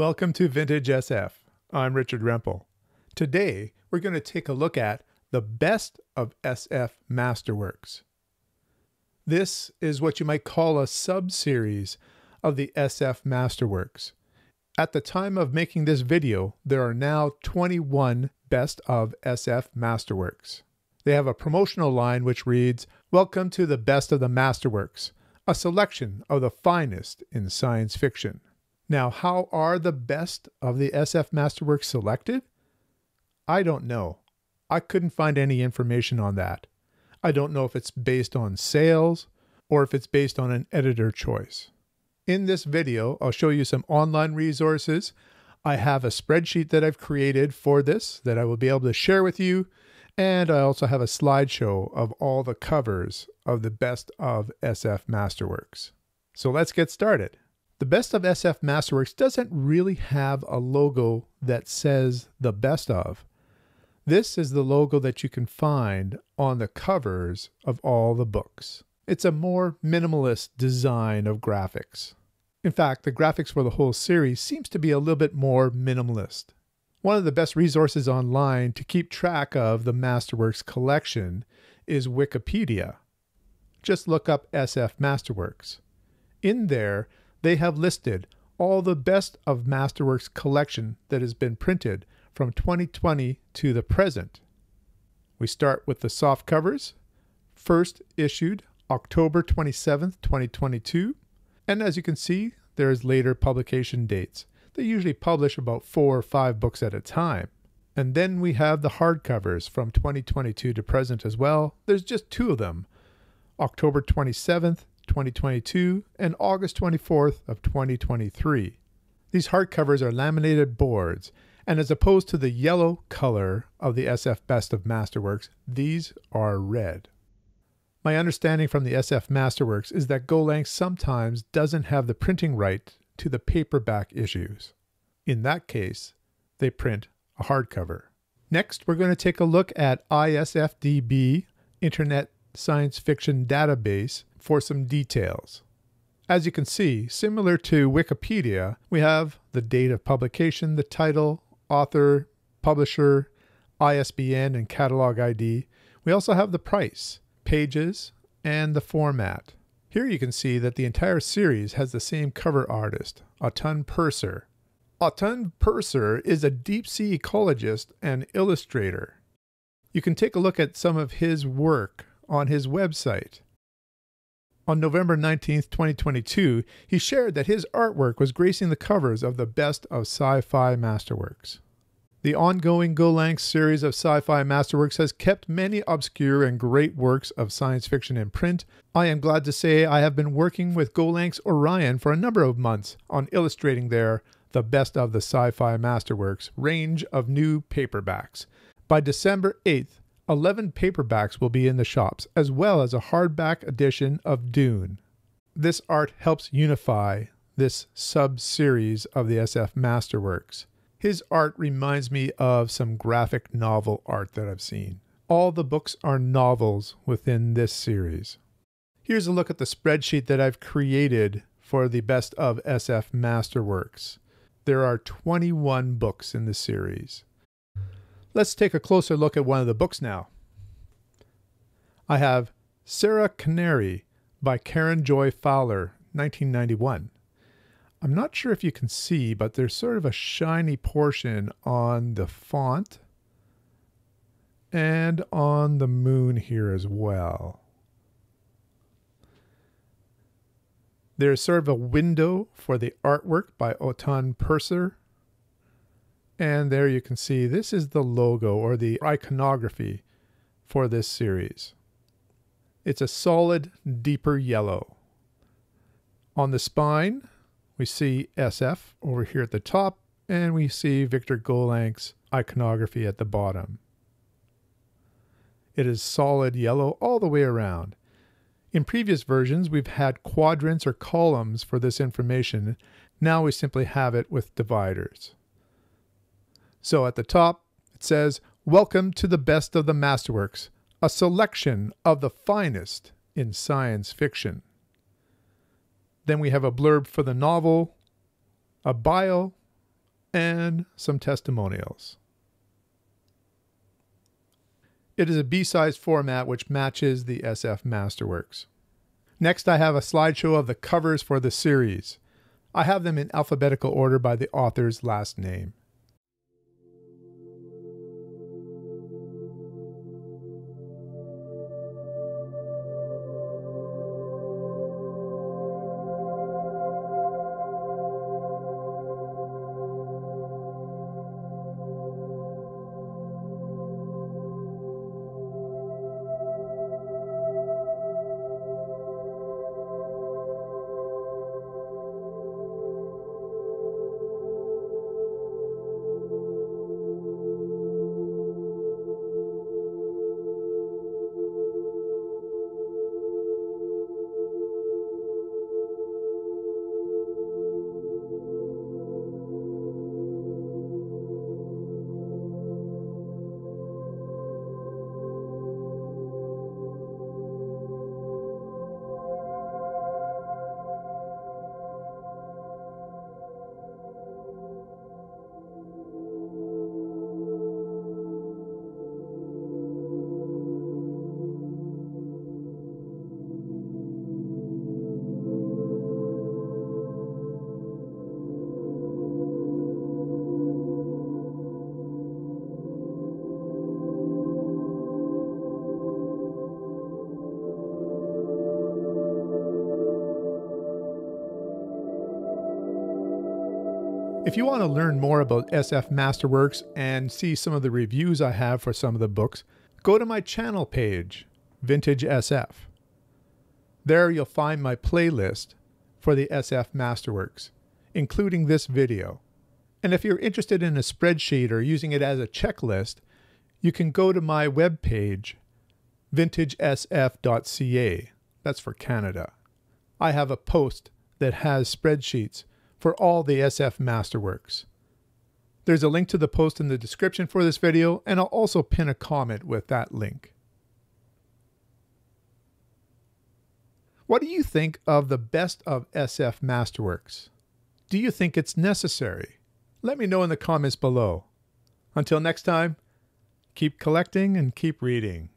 Welcome to Vintage SF. I'm Richard Rempel. Today, we're going to take a look at the best of SF Masterworks. This is what you might call a sub-series of the SF Masterworks. At the time of making this video, there are now 21 best of SF Masterworks. They have a promotional line which reads, Welcome to the best of the Masterworks, a selection of the finest in science fiction. Now, how are the best of the SF Masterworks selected? I don't know. I couldn't find any information on that. I don't know if it's based on sales or if it's based on an editor choice. In this video, I'll show you some online resources. I have a spreadsheet that I've created for this that I will be able to share with you. And I also have a slideshow of all the covers of the best of SF Masterworks. So let's get started. The best of SF Masterworks doesn't really have a logo that says the best of. This is the logo that you can find on the covers of all the books. It's a more minimalist design of graphics. In fact, the graphics for the whole series seems to be a little bit more minimalist. One of the best resources online to keep track of the Masterworks collection is Wikipedia. Just look up SF Masterworks. In there, they have listed all the best of Masterworks collection that has been printed from 2020 to the present. We start with the soft covers, first issued October 27th, 2022. And as you can see, there's later publication dates. They usually publish about four or five books at a time. And then we have the hardcovers from 2022 to present as well. There's just two of them October 27th 2022 and August 24th of 2023. These hardcovers are laminated boards, and as opposed to the yellow color of the SF Best of Masterworks, these are red. My understanding from the SF Masterworks is that Gollancz sometimes doesn't have the printing right to the paperback issues. In that case, they print a hardcover. Next, we're going to take a look at ISFDB, Internet Science Fiction Database, for some details. As you can see, similar to Wikipedia, we have the date of publication, the title, author, publisher, ISBN, and catalog ID. We also have the price, pages, and the format. Here you can see that the entire series has the same cover artist, Autun Purser. Autun Purser is a deep sea ecologist and illustrator. You can take a look at some of his work on his website. On November 19, 2022, he shared that his artwork was gracing the covers of the best of sci fi masterworks. The ongoing Gollancz series of sci fi masterworks has kept many obscure and great works of science fiction in print. I am glad to say I have been working with Gollancz Orion for a number of months on illustrating their The Best of the Sci Fi Masterworks range of new paperbacks. By December 8th, 11 paperbacks will be in the shops, as well as a hardback edition of Dune. This art helps unify this sub series of the SF Masterworks. His art reminds me of some graphic novel art that I've seen. All the books are novels within this series. Here's a look at the spreadsheet that I've created for the best of SF Masterworks. There are 21 books in the series. Let's take a closer look at one of the books now. I have Sarah Canary by Karen Joy Fowler, 1991. I'm not sure if you can see, but there's sort of a shiny portion on the font and on the moon here as well. There's sort of a window for the artwork by Autun Purser and there you can see this is the logo or the iconography for this series. It's a solid, deeper yellow. On the spine, we see SF over here at the top, and we see Victor Gollancz iconography at the bottom. It is solid yellow all the way around. In previous versions, we've had quadrants or columns for this information. Now we simply have it with dividers. So at the top, it says, Welcome to the best of the masterworks, a selection of the finest in science fiction. Then we have a blurb for the novel, a bio, and some testimonials. It is a B-size format which matches the SF Masterworks. Next, I have a slideshow of the covers for the series. I have them in alphabetical order by the author's last name. If you want to learn more about SF Masterworks and see some of the reviews I have for some of the books, go to my channel page, Vintage SF. There you'll find my playlist for the SF Masterworks, including this video. And if you're interested in a spreadsheet or using it as a checklist, you can go to my webpage, vintagesf.ca. That's for Canada. I have a post that has spreadsheets for all the SF Masterworks. There's a link to the post in the description for this video, and I'll also pin a comment with that link. What do you think of the best of SF Masterworks? Do you think it's necessary? Let me know in the comments below. Until next time, keep collecting and keep reading.